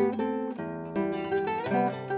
Música